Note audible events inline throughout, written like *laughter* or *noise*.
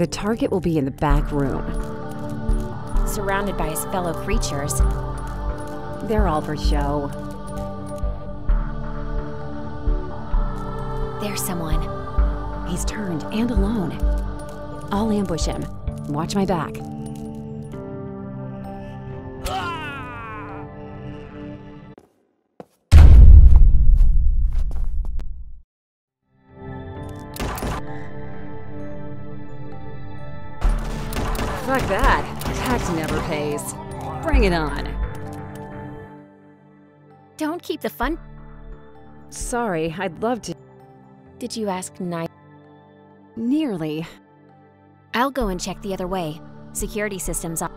The target will be in the back room. Surrounded by his fellow creatures. They're all for show. There's someone. He's turned and alone. I'll ambush him. Watch my back. Fuck that. Tax never pays. Bring it on. Don't keep the fun. Sorry, I'd love to. Did you ask nice? Nearly. I'll go and check the other way. Security systems are.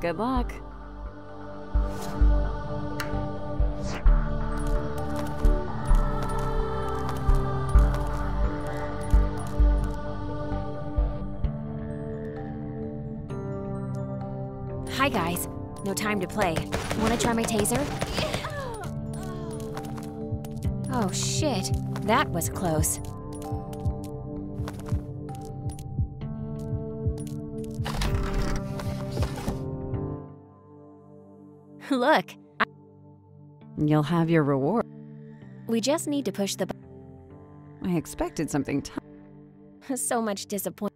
Good luck. Hi, guys. No time to play. Wanna try my taser? Oh, shit. That was close. Look, You'll have your reward. we just need to push the I expected something *laughs* So much disappointment.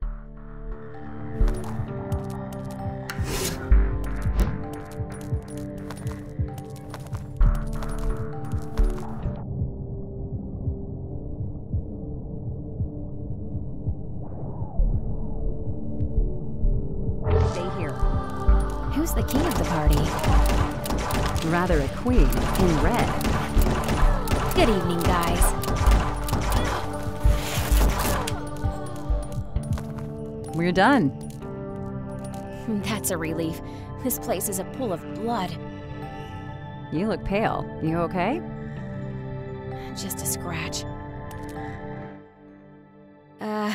Who's the king of the party? Rather a queen in red. Good evening, guys. We're done. That's a relief. This place is a pool of blood. You look pale. You okay? Just a scratch. Uh,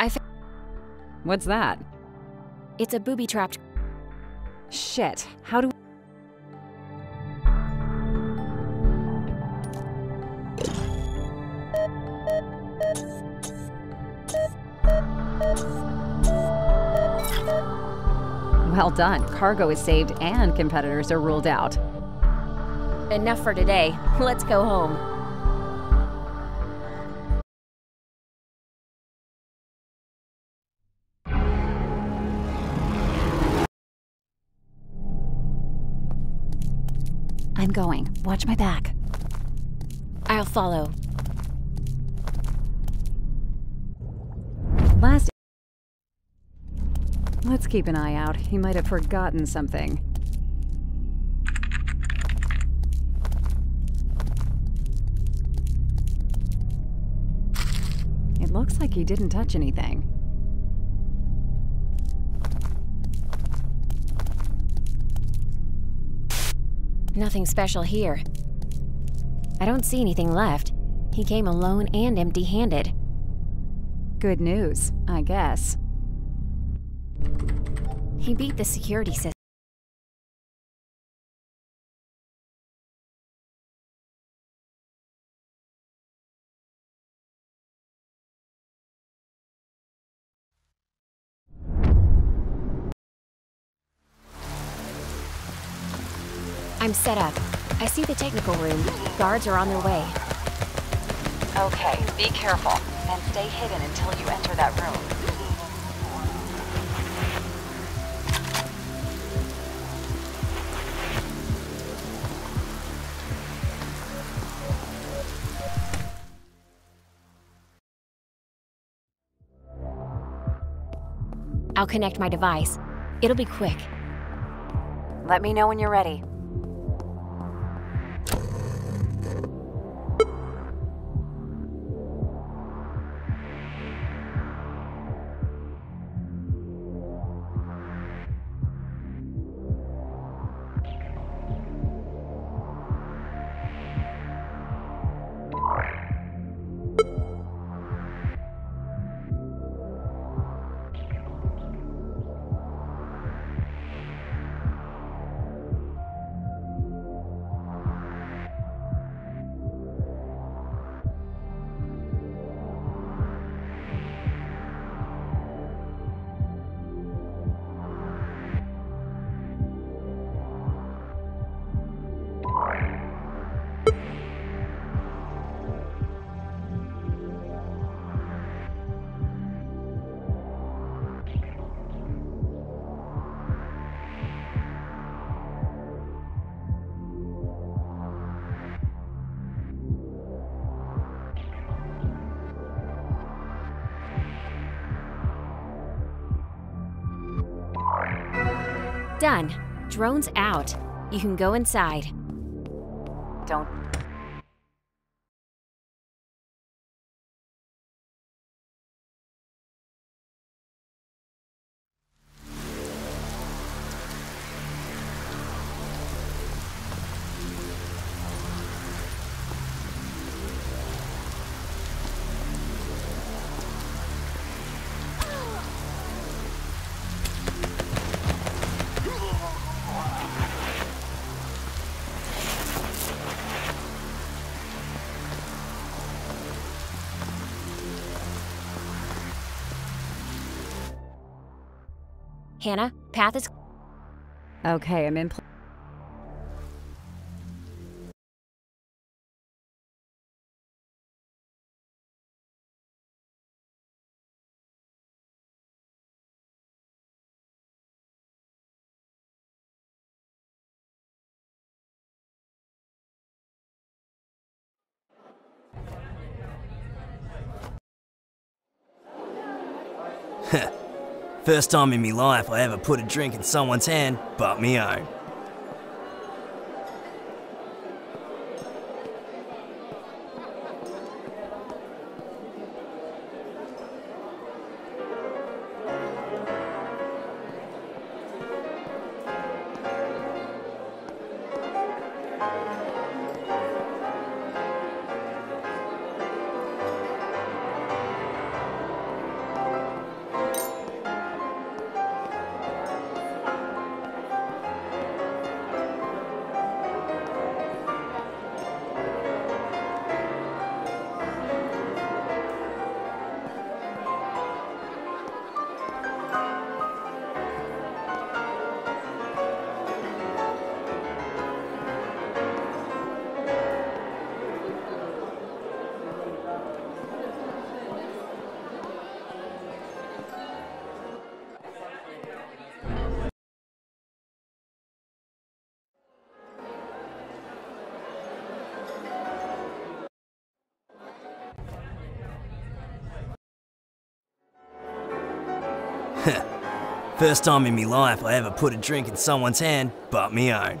I What's that? it's a booby-trapped. Shit. How do Well done. Cargo is saved and competitors are ruled out. Enough for today. Let's go home. Going. Watch my back. I'll follow. Last. Let's keep an eye out. He might have forgotten something. It looks like he didn't touch anything. Nothing special here. I don't see anything left. He came alone and empty-handed. Good news, I guess. He beat the security system. I'm set up. I see the technical room. Guards are on their way. Okay, be careful, and stay hidden until you enter that room. I'll connect my device. It'll be quick. Let me know when you're ready. Done. Drone's out. You can go inside. Don't. Hana, path is. Okay, I'm in. First time in me life I ever put a drink in someone's hand but me own. First time in me life I ever put a drink in someone's hand but me own.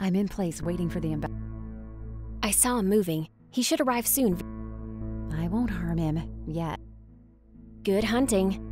I'm in place waiting for the amb- I saw him moving. He should arrive soon. I won't harm him yet. Good hunting.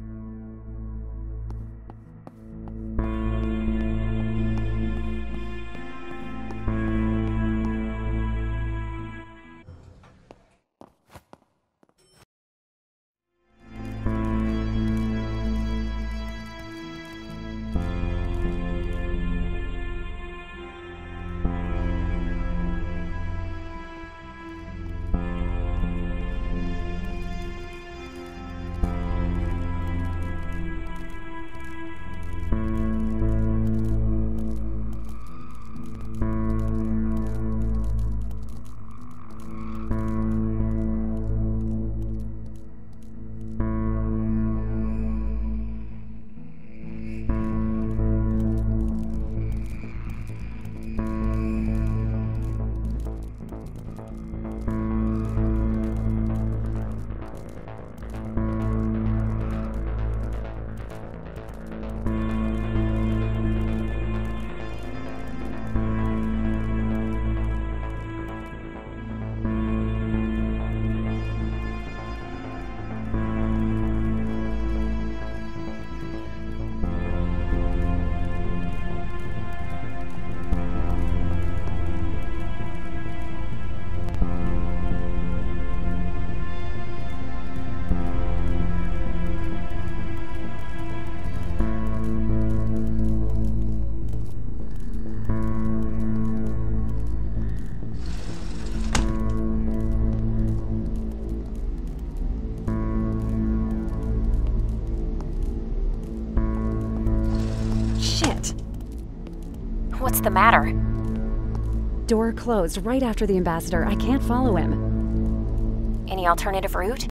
The matter? Door closed right after the ambassador. I can't follow him. Any alternative route?